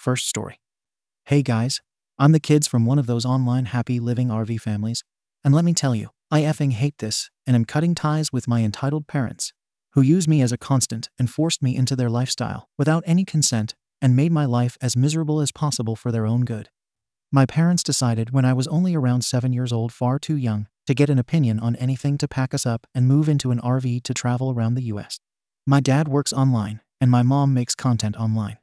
First story. Hey guys, I'm the kids from one of those online happy living RV families, and let me tell you, I effing hate this and am cutting ties with my entitled parents, who use me as a constant and forced me into their lifestyle without any consent and made my life as miserable as possible for their own good. My parents decided when I was only around seven years old, far too young, to get an opinion on anything to pack us up and move into an RV to travel around the US. My dad works online, and my mom makes content online.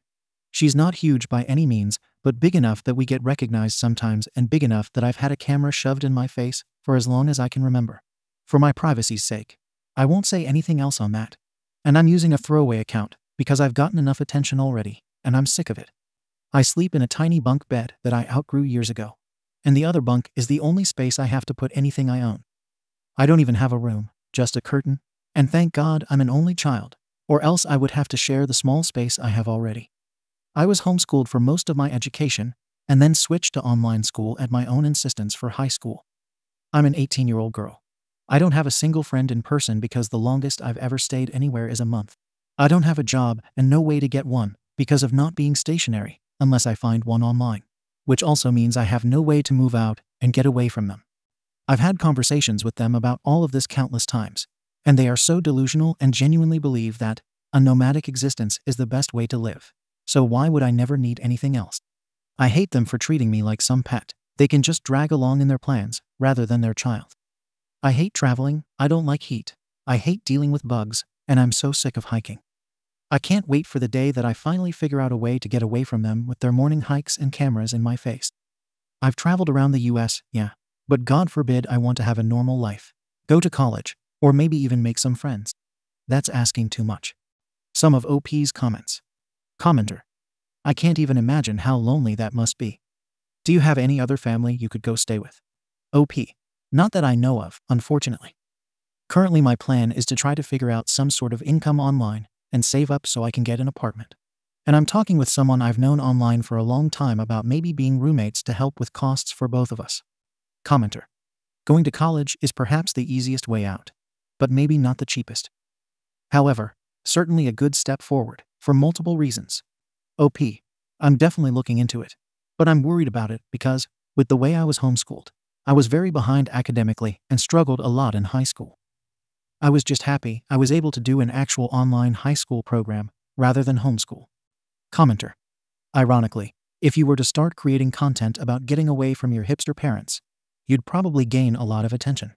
She's not huge by any means, but big enough that we get recognized sometimes and big enough that I've had a camera shoved in my face for as long as I can remember. For my privacy's sake. I won't say anything else on that. And I'm using a throwaway account because I've gotten enough attention already, and I'm sick of it. I sleep in a tiny bunk bed that I outgrew years ago. And the other bunk is the only space I have to put anything I own. I don't even have a room, just a curtain, and thank God I'm an only child, or else I would have to share the small space I have already. I was homeschooled for most of my education and then switched to online school at my own insistence for high school. I'm an 18 year old girl. I don't have a single friend in person because the longest I've ever stayed anywhere is a month. I don't have a job and no way to get one because of not being stationary unless I find one online, which also means I have no way to move out and get away from them. I've had conversations with them about all of this countless times, and they are so delusional and genuinely believe that a nomadic existence is the best way to live. So why would I never need anything else? I hate them for treating me like some pet they can just drag along in their plans rather than their child. I hate traveling, I don't like heat, I hate dealing with bugs, and I'm so sick of hiking. I can't wait for the day that I finally figure out a way to get away from them with their morning hikes and cameras in my face. I've traveled around the US, yeah, but God forbid I want to have a normal life, go to college, or maybe even make some friends. That's asking too much. Some of OP's comments. Commenter. I can't even imagine how lonely that must be. Do you have any other family you could go stay with? OP. Not that I know of, unfortunately. Currently, my plan is to try to figure out some sort of income online and save up so I can get an apartment. And I'm talking with someone I've known online for a long time about maybe being roommates to help with costs for both of us. Commenter. Going to college is perhaps the easiest way out, but maybe not the cheapest. However, certainly a good step forward, for multiple reasons. OP. I'm definitely looking into it, but I'm worried about it because, with the way I was homeschooled, I was very behind academically and struggled a lot in high school. I was just happy I was able to do an actual online high school program rather than homeschool. Commenter. Ironically, if you were to start creating content about getting away from your hipster parents, you'd probably gain a lot of attention.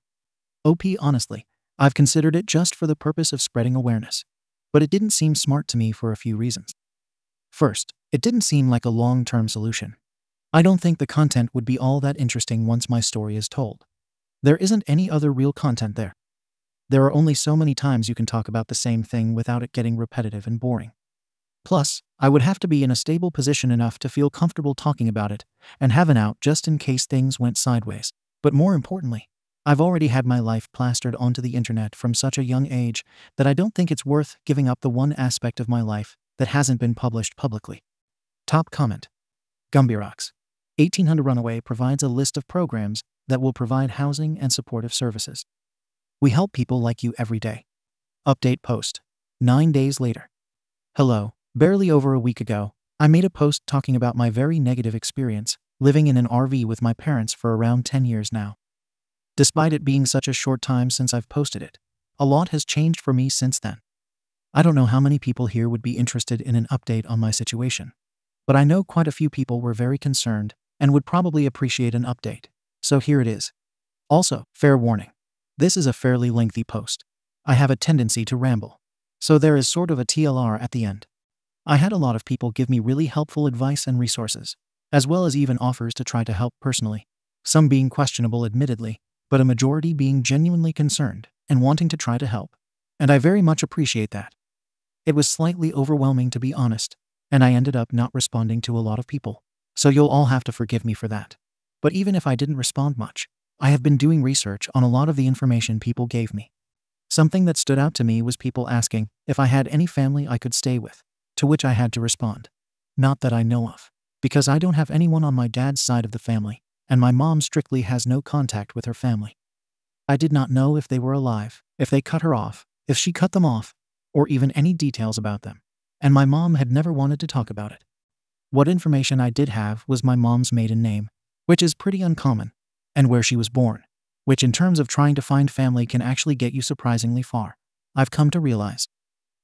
OP, honestly, I've considered it just for the purpose of spreading awareness, but it didn't seem smart to me for a few reasons. First, it didn't seem like a long term solution. I don't think the content would be all that interesting once my story is told. There isn't any other real content there. There are only so many times you can talk about the same thing without it getting repetitive and boring. Plus, I would have to be in a stable position enough to feel comfortable talking about it and have an out just in case things went sideways. But more importantly, I've already had my life plastered onto the internet from such a young age that I don't think it's worth giving up the one aspect of my life that hasn't been published publicly. Top comment Gumbirox. 1800 Runaway provides a list of programs that will provide housing and supportive services. We help people like you every day. Update post. Nine days later. Hello, barely over a week ago, I made a post talking about my very negative experience living in an RV with my parents for around 10 years now. Despite it being such a short time since I've posted it, a lot has changed for me since then. I don't know how many people here would be interested in an update on my situation, but I know quite a few people were very concerned and would probably appreciate an update. So here it is. Also, fair warning. This is a fairly lengthy post. I have a tendency to ramble. So there is sort of a TLR at the end. I had a lot of people give me really helpful advice and resources, as well as even offers to try to help personally, some being questionable admittedly, but a majority being genuinely concerned and wanting to try to help. And I very much appreciate that. It was slightly overwhelming to be honest, and I ended up not responding to a lot of people. So you'll all have to forgive me for that. But even if I didn't respond much, I have been doing research on a lot of the information people gave me. Something that stood out to me was people asking if I had any family I could stay with, to which I had to respond. Not that I know of, because I don't have anyone on my dad's side of the family, and my mom strictly has no contact with her family. I did not know if they were alive, if they cut her off, if she cut them off, or even any details about them, and my mom had never wanted to talk about it. What information I did have was my mom's maiden name, which is pretty uncommon, and where she was born, which in terms of trying to find family can actually get you surprisingly far. I've come to realize.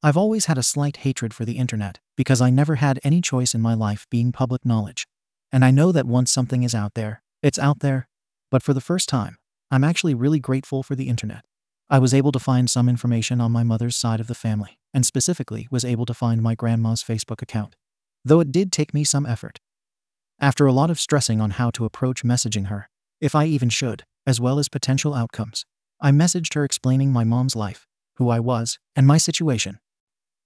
I've always had a slight hatred for the internet because I never had any choice in my life being public knowledge. And I know that once something is out there, it's out there. But for the first time, I'm actually really grateful for the internet. I was able to find some information on my mother's side of the family, and specifically was able to find my grandma's Facebook account, though it did take me some effort. After a lot of stressing on how to approach messaging her, if I even should, as well as potential outcomes, I messaged her explaining my mom's life, who I was, and my situation.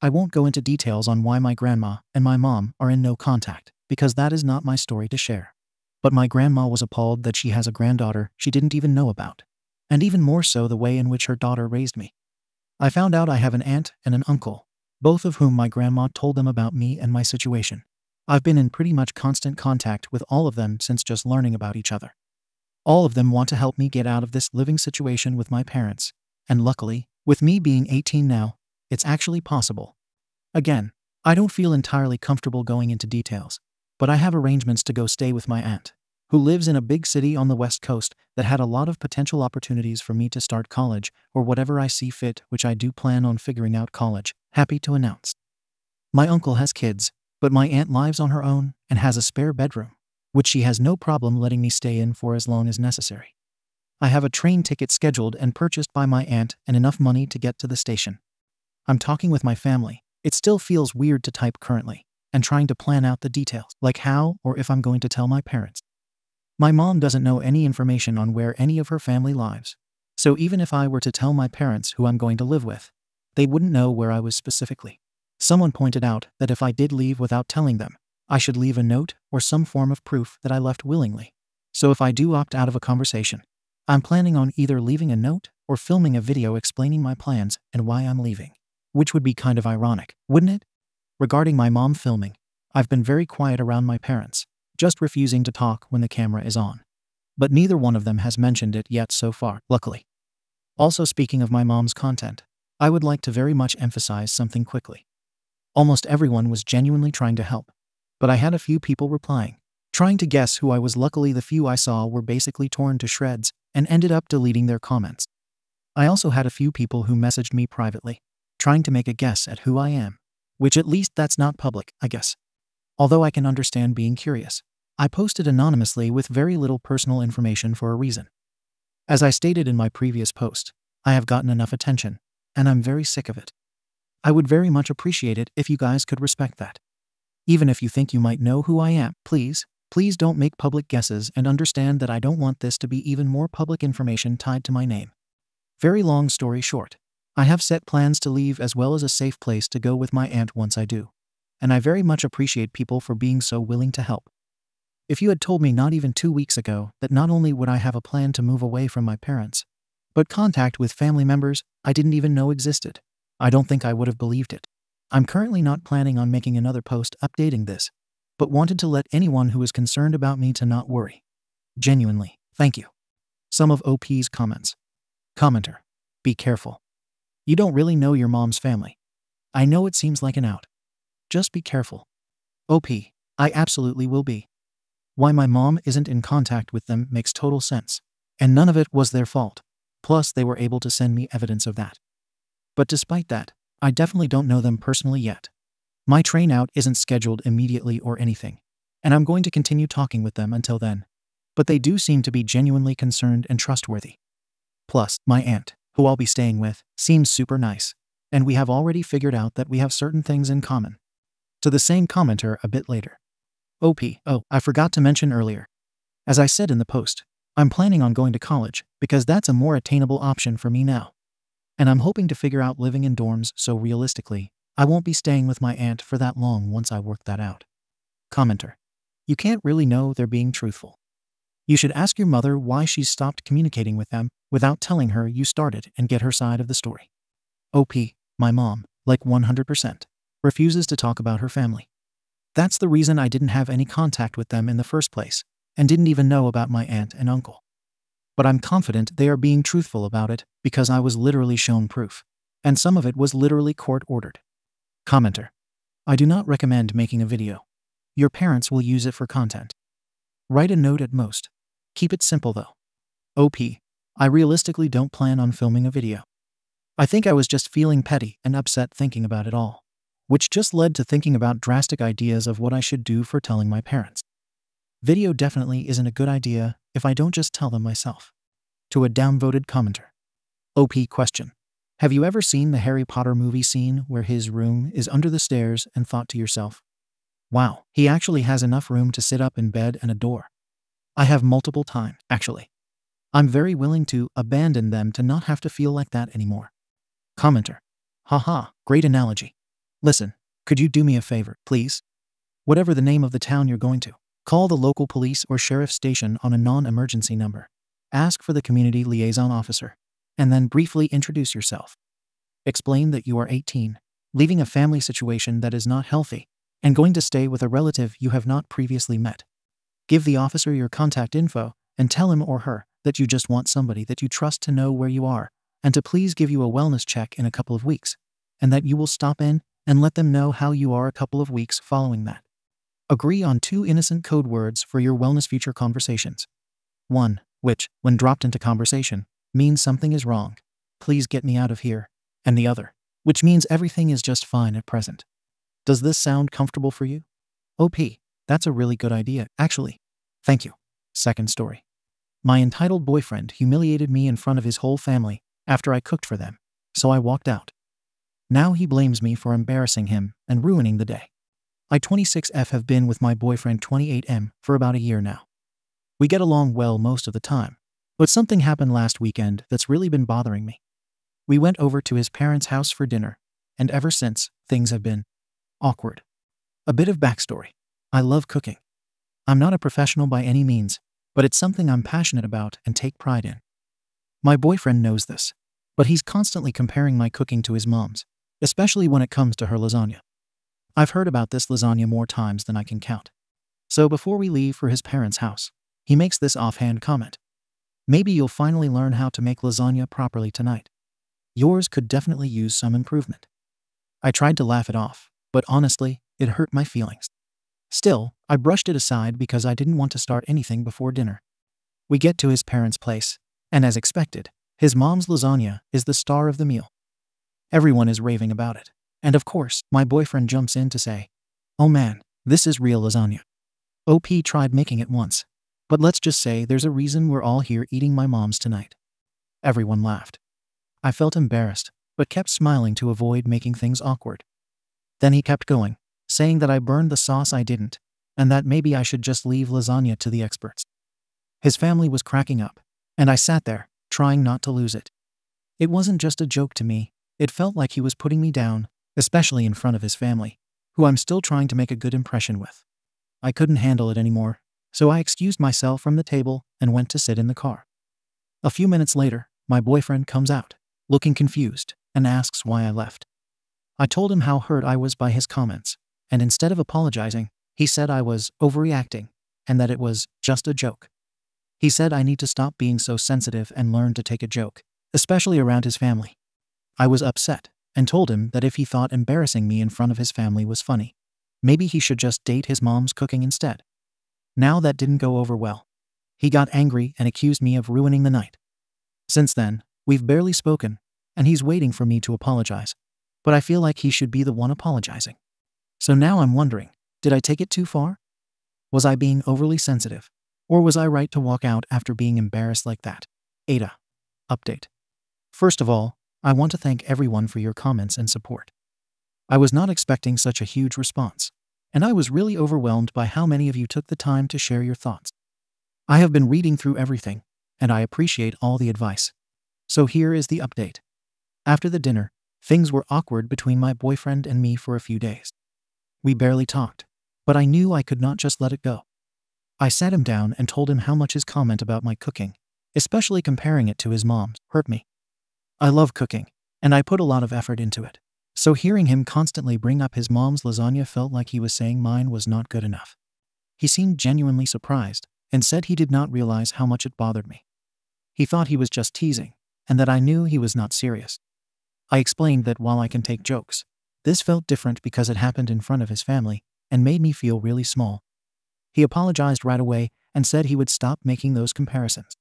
I won't go into details on why my grandma and my mom are in no contact, because that is not my story to share. But my grandma was appalled that she has a granddaughter she didn't even know about, and even more so the way in which her daughter raised me. I found out I have an aunt and an uncle, both of whom my grandma told them about me and my situation. I've been in pretty much constant contact with all of them since just learning about each other. All of them want to help me get out of this living situation with my parents, and luckily, with me being 18 now, it's actually possible. Again, I don't feel entirely comfortable going into details, but I have arrangements to go stay with my aunt, who lives in a big city on the West Coast that had a lot of potential opportunities for me to start college or whatever I see fit, which I do plan on figuring out college. Happy to announce. My uncle has kids, but my aunt lives on her own and has a spare bedroom, which she has no problem letting me stay in for as long as necessary. I have a train ticket scheduled and purchased by my aunt and enough money to get to the station. I'm talking with my family. It still feels weird to type currently, and trying to plan out the details, like how or if I'm going to tell my parents. My mom doesn't know any information on where any of her family lives, so even if I were to tell my parents who I'm going to live with, they wouldn't know where I was specifically. Someone pointed out that if I did leave without telling them, I should leave a note or some form of proof that I left willingly. So if I do opt out of a conversation, I'm planning on either leaving a note or filming a video explaining my plans and why I'm leaving. Which would be kind of ironic, wouldn't it? Regarding my mom filming, I've been very quiet around my parents, just refusing to talk when the camera is on. But neither one of them has mentioned it yet so far, luckily. Also, speaking of my mom's content, I would like to very much emphasize something quickly. Almost everyone was genuinely trying to help, but I had a few people replying, trying to guess who I was. Luckily, the few I saw were basically torn to shreds and ended up deleting their comments. I also had a few people who messaged me privately, trying to make a guess at who I am, which at least that's not public, I guess. Although I can understand being curious, I posted anonymously with very little personal information for a reason. As I stated in my previous post, I have gotten enough attention, and I'm very sick of it. I would very much appreciate it if you guys could respect that. Even if you think you might know who I am, please, please don't make public guesses and understand that I don't want this to be even more public information tied to my name. Very long story short, I have set plans to leave as well as a safe place to go with my aunt once I do, and I very much appreciate people for being so willing to help. If you had told me not even two weeks ago that not only would I have a plan to move away from my parents, but contact with family members I didn't even know existed, I don't think I would have believed it. I'm currently not planning on making another post updating this, but wanted to let anyone who is concerned about me to not worry. Genuinely, thank you. Some of OP's comments. Commenter. Be careful. You don't really know your mom's family. I know it seems like an out. Just be careful. OP. I absolutely will be. Why my mom isn't in contact with them makes total sense. And none of it was their fault. Plus, they were able to send me evidence of that. But despite that, I definitely don't know them personally yet. My train out isn't scheduled immediately or anything, and I'm going to continue talking with them until then. But they do seem to be genuinely concerned and trustworthy. Plus, my aunt, who I'll be staying with, seems super nice, and we have already figured out that we have certain things in common. To the same commenter a bit later. OP, oh, I forgot to mention earlier. As I said in the post, I'm planning on going to college because that's a more attainable option for me now. And I'm hoping to figure out living in dorms so realistically, I won't be staying with my aunt for that long once I work that out. Commenter. You can't really know they're being truthful. You should ask your mother why she's stopped communicating with them without telling her you started and get her side of the story. OP, my mom, like 100%, refuses to talk about her family. That's the reason I didn't have any contact with them in the first place, and didn't even know about my aunt and uncle. But I'm confident they are being truthful about it because I was literally shown proof, and some of it was literally court ordered. Commenter. I do not recommend making a video. Your parents will use it for content. Write a note at most. Keep it simple though. OP. I realistically don't plan on filming a video. I think I was just feeling petty and upset thinking about it all, which just led to thinking about drastic ideas of what I should do for telling my parents. Video definitely isn't a good idea if I don't just tell them myself. To a downvoted commenter. OP question. Have you ever seen the Harry Potter movie scene where his room is under the stairs and thought to yourself, wow, he actually has enough room to sit up in bed and a door? I have multiple times, actually. I'm very willing to abandon them to not have to feel like that anymore. Commenter. Haha, great analogy. Listen, could you do me a favor, please? Whatever the name of the town you're going to, call the local police or sheriff station on a non emergency number. Ask for the community liaison officer, and then briefly introduce yourself. Explain that you are 18, leaving a family situation that is not healthy, and going to stay with a relative you have not previously met. Give the officer your contact info and tell him or her that you just want somebody that you trust to know where you are and to please give you a wellness check in a couple of weeks, and that you will stop in and let them know how you are a couple of weeks following that. Agree on two innocent code words for your wellness future conversations. One, which, when dropped into conversation, means something is wrong. Please get me out of here. And the other, which means everything is just fine at present. Does this sound comfortable for you? OP, that's a really good idea, actually. Thank you. Second story. My entitled boyfriend humiliated me in front of his whole family after I cooked for them, so I walked out. Now he blames me for embarrassing him and ruining the day. I 26F have been with my boyfriend 28M for about a year now. We get along well most of the time, but something happened last weekend that's really been bothering me. We went over to his parents' house for dinner, and ever since, things have been awkward. A bit of backstory I love cooking. I'm not a professional by any means, but it's something I'm passionate about and take pride in. My boyfriend knows this, but he's constantly comparing my cooking to his mom's, especially when it comes to her lasagna. I've heard about this lasagna more times than I can count. So before we leave for his parents' house, he makes this offhand comment. Maybe you'll finally learn how to make lasagna properly tonight. Yours could definitely use some improvement. I tried to laugh it off, but honestly, it hurt my feelings. Still, I brushed it aside because I didn't want to start anything before dinner. We get to his parents' place, and as expected, his mom's lasagna is the star of the meal. Everyone is raving about it. And of course, my boyfriend jumps in to say, Oh man, this is real lasagna. OP tried making it once. But let's just say there's a reason we're all here eating my mom's tonight. Everyone laughed. I felt embarrassed, but kept smiling to avoid making things awkward. Then he kept going, saying that I burned the sauce I didn't, and that maybe I should just leave lasagna to the experts. His family was cracking up, and I sat there, trying not to lose it. It wasn't just a joke to me, it felt like he was putting me down, especially in front of his family, who I'm still trying to make a good impression with. I couldn't handle it anymore, so I excused myself from the table and went to sit in the car. A few minutes later, my boyfriend comes out, looking confused, and asks why I left. I told him how hurt I was by his comments, and instead of apologizing, he said I was overreacting and that it was just a joke. He said I need to stop being so sensitive and learn to take a joke, especially around his family. I was upset and told him that if he thought embarrassing me in front of his family was funny, maybe he should just date his mom's cooking instead. Now that didn't go over well. He got angry and accused me of ruining the night. Since then, we've barely spoken, and he's waiting for me to apologize. But I feel like he should be the one apologizing. So now I'm wondering did I take it too far? Was I being overly sensitive? Or was I right to walk out after being embarrassed like that? AITA. Update. First of all, I want to thank everyone for your comments and support. I was not expecting such a huge response, and I was really overwhelmed by how many of you took the time to share your thoughts. I have been reading through everything, and I appreciate all the advice. So here is the update. After the dinner, things were awkward between my boyfriend and me for a few days. We barely talked, but I knew I could not just let it go. I sat him down and told him how much his comment about my cooking, especially comparing it to his mom's, hurt me. I love cooking, and I put a lot of effort into it. So hearing him constantly bring up his mom's lasagna felt like he was saying mine was not good enough. He seemed genuinely surprised and said he did not realize how much it bothered me. He thought he was just teasing, and that I knew he was not serious. I explained that while I can take jokes, this felt different because it happened in front of his family, and made me feel really small. He apologized right away and said he would stop making those comparisons.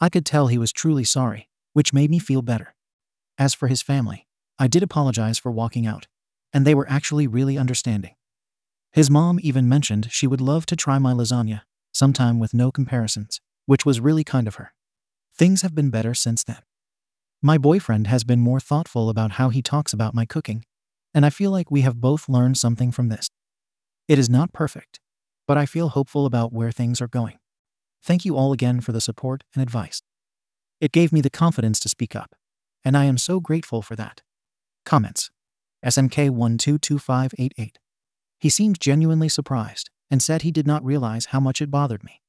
I could tell he was truly sorry, which made me feel better. As for his family, I did apologize for walking out, and they were actually really understanding. His mom even mentioned she would love to try my lasagna, sometime with no comparisons, which was really kind of her. Things have been better since then. My boyfriend has been more thoughtful about how he talks about my cooking, and I feel like we have both learned something from this. It is not perfect, but I feel hopeful about where things are going. Thank you all again for the support and advice. It gave me the confidence to speak up, and I am so grateful for that. Comments SMK122588. He seemed genuinely surprised and said he did not realize how much it bothered me.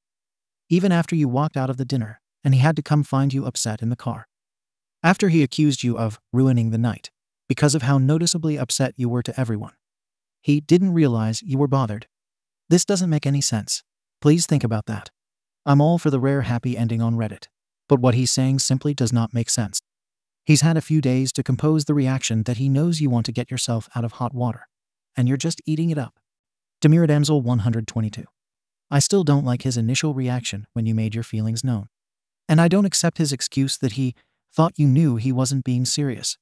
Even after you walked out of the dinner and he had to come find you upset in the car. After he accused you of ruining the night because of how noticeably upset you were to everyone. He didn't realize you were bothered. This doesn't make any sense. Please think about that. I'm all for the rare happy ending on Reddit, but what he's saying simply does not make sense. He's had a few days to compose the reaction that he knows you want to get yourself out of hot water, and you're just eating it up. Demiradamsel 122. I still don't like his initial reaction when you made your feelings known. And I don't accept his excuse that he thought you knew he wasn't being serious.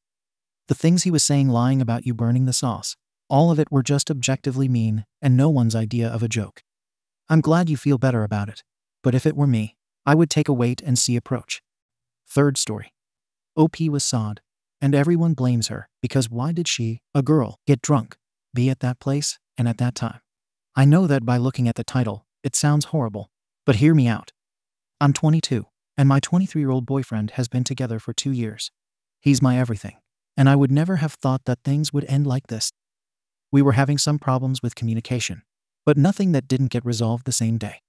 The things he was saying lying about you burning the sauce, all of it were just objectively mean and no one's idea of a joke. I'm glad you feel better about it, but if it were me, I would take a wait and see approach. Third story. OP was sod, and everyone blames her because why did she, a girl, get drunk, be at that place and at that time? I know that by looking at the title, it sounds horrible, but hear me out. I'm 22, and my 23 year old boyfriend has been together for two years. He's my everything and I would never have thought that things would end like this. We were having some problems with communication, but nothing that didn't get resolved the same day.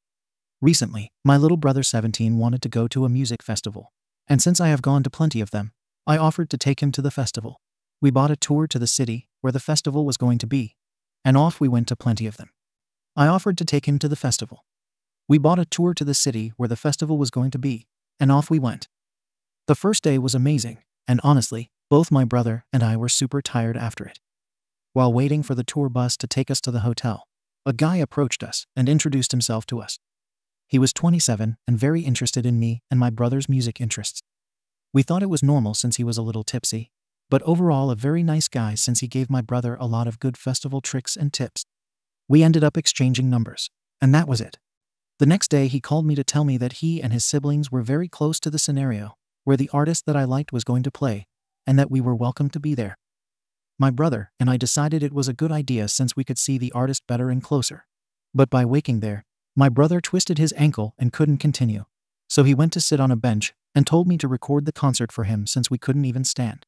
Recently, my little brother 17 wanted to go to a music festival, and since I have gone to plenty of them, I offered to take him to the festival. We bought a tour to the city where the festival was going to be, and off we went to plenty of them. I offered to take him to the festival. We bought a tour to the city where the festival was going to be, and off we went. The first day was amazing, and honestly, both my brother and I were super tired after it. While waiting for the tour bus to take us to the hotel, a guy approached us and introduced himself to us. He was 27 and very interested in me and my brother's music interests. We thought it was normal since he was a little tipsy, but overall a very nice guy since he gave my brother a lot of good festival tricks and tips. We ended up exchanging numbers, and that was it. The next day, he called me to tell me that he and his siblings were very close to the scenario where the artist that I liked was going to play, and that we were welcome to be there. My brother and I decided it was a good idea since we could see the artist better and closer. But by waking there, my brother twisted his ankle and couldn't continue. So he went to sit on a bench and told me to record the concert for him since we couldn't even stand.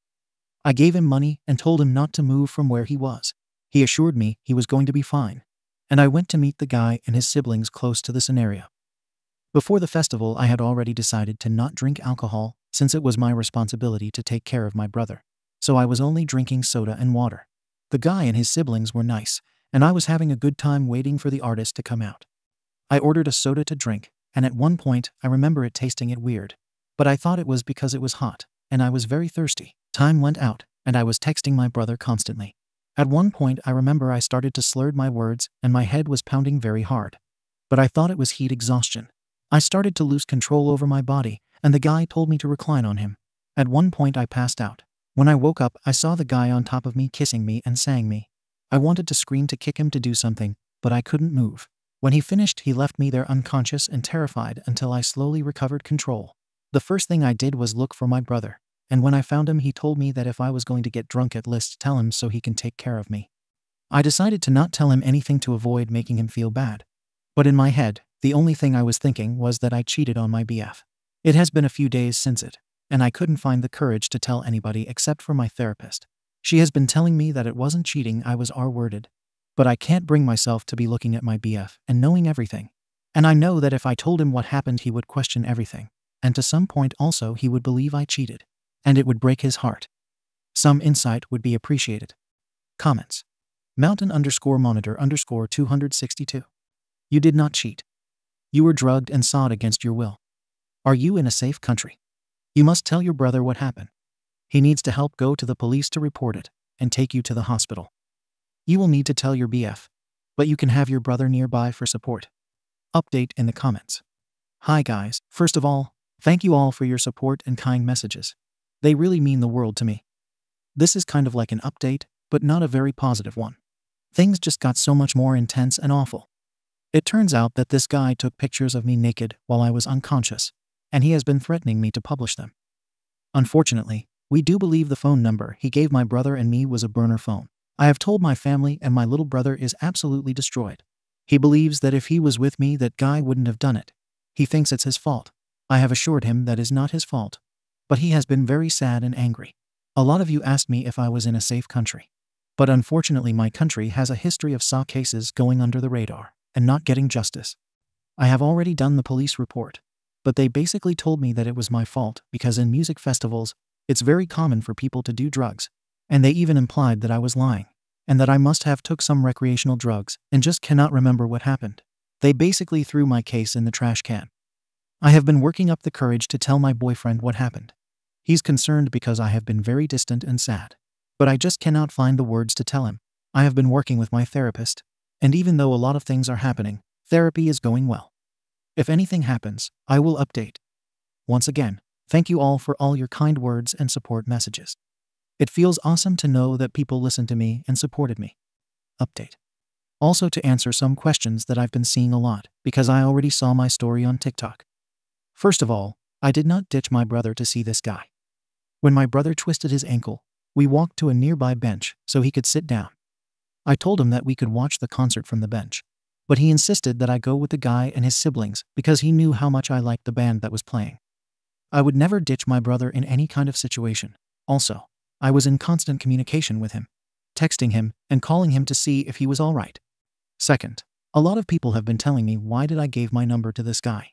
I gave him money and told him not to move from where he was. He assured me he was going to be fine. And I went to meet the guy and his siblings close to the scenario. Before the festival, I had already decided to not drink alcohol since it was my responsibility to take care of my brother. So I was only drinking soda and water. The guy and his siblings were nice, and I was having a good time waiting for the artist to come out. I ordered a soda to drink, and at one point I remember it tasting it weird. But I thought it was because it was hot, and I was very thirsty. Time went out, and I was texting my brother constantly. At one point I remember I started to slur my words and my head was pounding very hard. But I thought it was heat exhaustion. I started to lose control over my body, and the guy told me to recline on him. At one point, I passed out. When I woke up, I saw the guy on top of me kissing me and saying me. I wanted to scream to kick him to do something, but I couldn't move. When he finished, he left me there unconscious and terrified until I slowly recovered control. The first thing I did was look for my brother, and when I found him, he told me that if I was going to get drunk at least tell him so he can take care of me. I decided to not tell him anything to avoid making him feel bad. But in my head, the only thing I was thinking was that I cheated on my BF. It has been a few days since it, and I couldn't find the courage to tell anybody except for my therapist. She has been telling me that it wasn't cheating, I was R worded. But I can't bring myself to be looking at my BF and knowing everything. And I know that if I told him what happened, he would question everything. And to some point also, he would believe I cheated. And it would break his heart. Some insight would be appreciated. Comments. Mountain underscore monitor underscore 262. You did not cheat. You were drugged and sought against your will. Are you in a safe country? You must tell your brother what happened. He needs to help go to the police to report it and take you to the hospital. You will need to tell your BF. but you can have your brother nearby for support. Update in the comments. Hi guys, first of all, thank you all for your support and kind messages. They really mean the world to me. This is kind of like an update, but not a very positive one. Things just got so much more intense and awful. It turns out that this guy took pictures of me naked while I was unconscious, and he has been threatening me to publish them. Unfortunately, we do believe the phone number he gave my brother and me was a burner phone. I have told my family and my little brother is absolutely destroyed. He believes that if he was with me that guy wouldn't have done it. He thinks it's his fault. I have assured him that is not his fault. But he has been very sad and angry. A lot of you asked me if I was in a safe country. But unfortunately my country has a history of SAW cases going under the radar and not getting justice. I have already done the police report. But they basically told me that it was my fault because in music festivals, it's very common for people to do drugs. And they even implied that I was lying and that I must have took some recreational drugs and just cannot remember what happened. They basically threw my case in the trash can. I have been working up the courage to tell my boyfriend what happened. He's concerned because I have been very distant and sad. But I just cannot find the words to tell him. I have been working with my therapist, and even though a lot of things are happening, therapy is going well. If anything happens, I will update. Once again, thank you all for all your kind words and support messages. It feels awesome to know that people listened to me and supported me. Update. Also to answer some questions that I've been seeing a lot, because I already saw my story on TikTok. First of all, I did not ditch my brother to see this guy. When my brother twisted his ankle, we walked to a nearby bench so he could sit down. I told him that we could watch the concert from the bench, but he insisted that I go with the guy and his siblings because he knew how much I liked the band that was playing. I would never ditch my brother in any kind of situation. Also, I was in constant communication with him, texting him and calling him to see if he was all right. Second, a lot of people have been telling me why did I gave my number to this guy.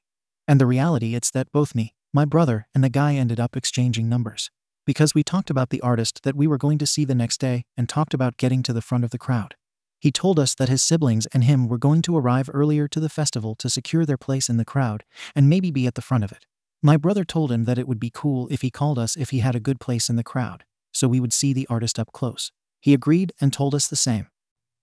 And the reality it's that both me, my brother, and the guy ended up exchanging numbers. Because we talked about the artist that we were going to see the next day and talked about getting to the front of the crowd. He told us that his siblings and him were going to arrive earlier to the festival to secure their place in the crowd and maybe be at the front of it. My brother told him that it would be cool if he called us if he had a good place in the crowd, so we would see the artist up close. He agreed and told us the same.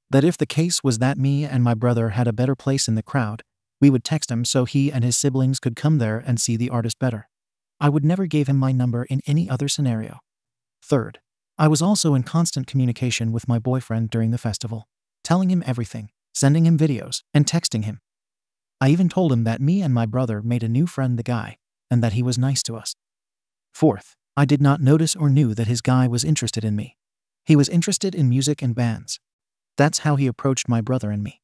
That if the case was that me and my brother had a better place in the crowd, we would text him so he and his siblings could come there and see the artist better. I would never give him my number in any other scenario. Third, I was also in constant communication with my boyfriend during the festival, telling him everything, sending him videos, and texting him. I even told him that me and my brother made a new friend the guy, and that he was nice to us. Fourth, I did not notice or knew that his guy was interested in me. He was interested in music and bands. That's how he approached my brother and me.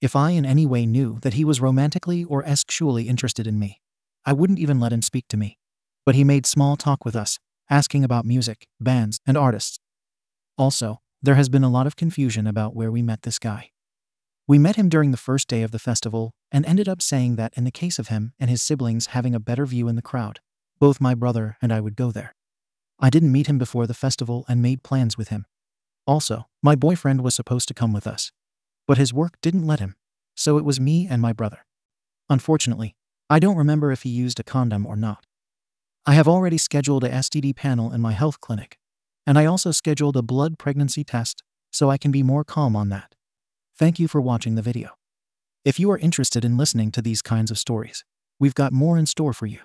If I in any way knew that he was romantically or sexually interested in me, I wouldn't even let him speak to me. But he made small talk with us, asking about music, bands, and artists. Also, there has been a lot of confusion about where we met this guy. We met him during the first day of the festival and ended up saying that in the case of him and his siblings having a better view in the crowd, both my brother and I would go there. I didn't meet him before the festival and made plans with him. Also, my boyfriend was supposed to come with us. But his work didn't let him, so it was me and my brother. Unfortunately, I don't remember if he used a condom or not. I have already scheduled a STD panel in my health clinic, and I also scheduled a blood pregnancy test, so I can be more calm on that. Thank you for watching the video. If you are interested in listening to these kinds of stories, we've got more in store for you.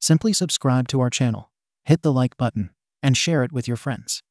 Simply subscribe to our channel hit the like button, and share it with your friends.